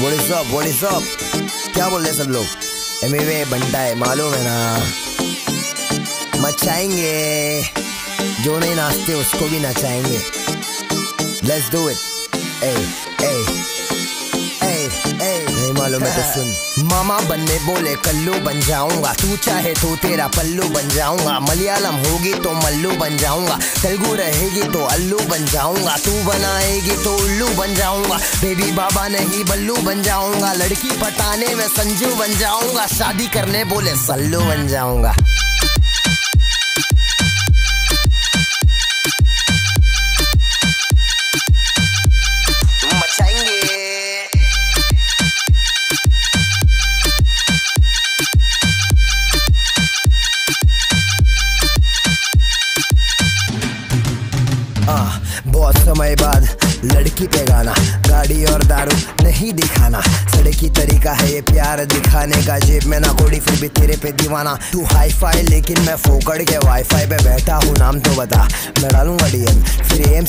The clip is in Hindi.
सब What is up? क्या बोल रहे सब लोग? एमवे बनता है, मालूम है ना? मचाएँगे। जो नहीं नाचते, उसको भी नचाएँगे। लेट्स डू इट ए ए, नहीं मालूम है तो सुन। मामा बनने बोले, कल्लू बन जाऊँगा। तू चाहे तो तेरा पल्लू बन जाऊँगा। मलयालम होगी तो मल्लू बन जाऊँगा। तेलुगु रहेगी तो अल्लू बन जाऊँगा। तू बनाएगी तो उल्लू बन जाऊँगा। बेबी बाबा नहीं, बल्लू बन जाऊँगा। लड़की पटाने में संजू बन जाऊँगा। शादी करने बोले, सल्लू बन जाऊँगा। बहुत समय बाद लड़की पे गाना, गाड़ी और दारू नहीं दिखाना। सड़क सड़की तरीका है ये प्यार दिखाने का, जेब में ना कोड़ी, फिर भी तेरे पे दीवाना। तू हाई फाई लेकिन मैं फोकड़ के वाईफाई पे बैठा हूँ, नाम तो बता। मैं डालूँगा डीएम फिर एम